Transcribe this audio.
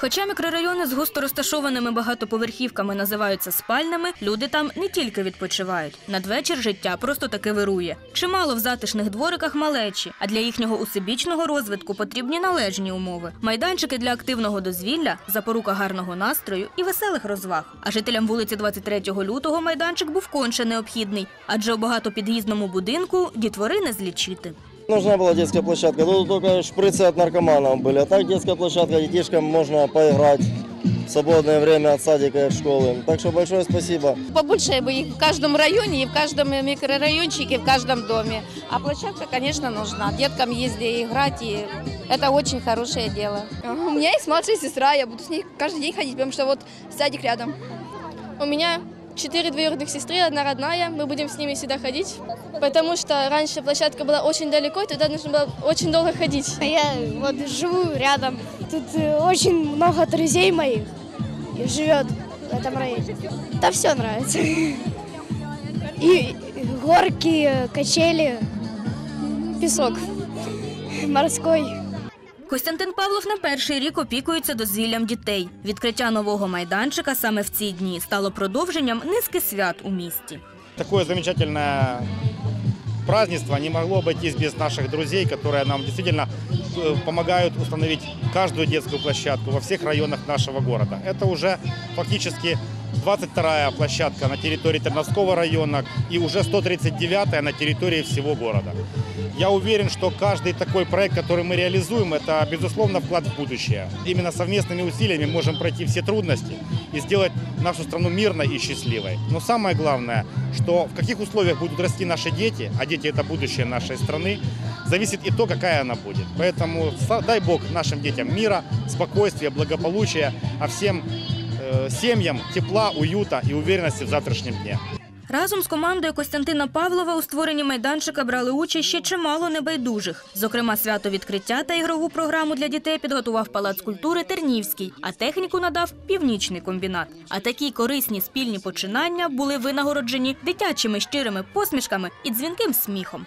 Хоча мікрорайони з густо розташованими багатоповерхівками називаються спальними, люди там не тільки відпочивають. Надвечір життя просто таки вирує. Чимало в затишних двориках малечі, а для їхнього усебічного розвитку потрібні належні умови. Майданчики для активного дозвілля, запорука гарного настрою і веселих розваг. А жителям вулиці 23 лютого майданчик був конче необхідний, адже у багатопід'їзному будинку дітвори не злічити. Нужна была детская площадка. Тут только шприцы от наркоманов были. А так детская площадка, детишкам можно поиграть в свободное время от садика и от школы. Так что большое спасибо. Побольше бы их в каждом районе, и в каждом микрорайончике, и в каждом доме. А площадка, конечно, нужна. Деткам есть где играть, и это очень хорошее дело. У меня есть младшая сестра, я буду с ней каждый день ходить, потому что вот садик рядом. У меня четыре двоюродных сестры, одна родная, мы будем с ними всегда ходить, потому что раньше площадка была очень далеко, и туда нужно было очень долго ходить. Я вот живу рядом. Тут э, очень много друзей моих и живет в этом районе. Да все нравится. И горки, качели, песок морской. Костянтин Павлов не перший рік опікується дозвіллям дітей. Відкриття нового майданчика саме в ці дні стало продовженням низки свят у місті. такое замечательное празднество не могло обойтись без наших друзей, которые нам действительно э, помогают установить каждую детскую площадку во всех районах нашего города. Это уже фактически 22-я площадка на территории Терновского района и уже 139-я на территории всего города. Я уверен, что каждый такой проект, который мы реализуем, это, безусловно, вклад в будущее. Именно совместными усилиями можем пройти все трудности и сделать нашу страну мирной и счастливой. Но самое главное, что в каких условиях будут расти наши дети, а дети – это будущее нашей страны, зависит и то, какая она будет. Поэтому дай Бог нашим детям мира, спокойствия, благополучия, а всем семьям тепла, уюта и уверенности в завтрашнем дне. Разом з командою Костянтина Павлова у створенні майданчика брали участь ще чимало небайдужих. Зокрема, свято відкриття та ігрову програму для дітей підготував Палац культури Тернівський, а техніку надав північний комбінат. А такі корисні спільні починання були винагороджені дитячими щирими посмішками і дзвінким сміхом.